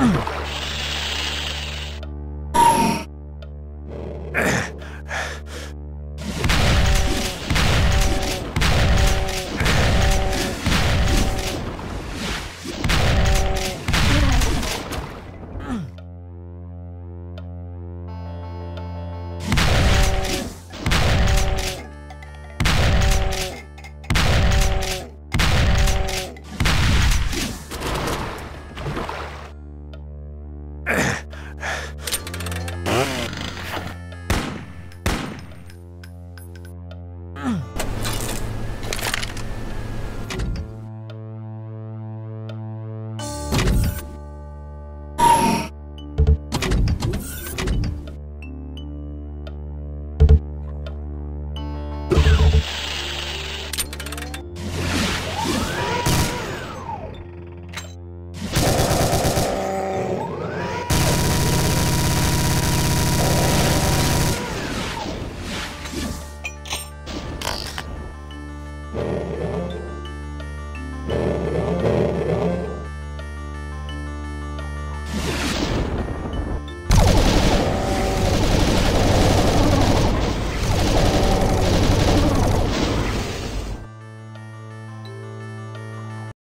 Oh,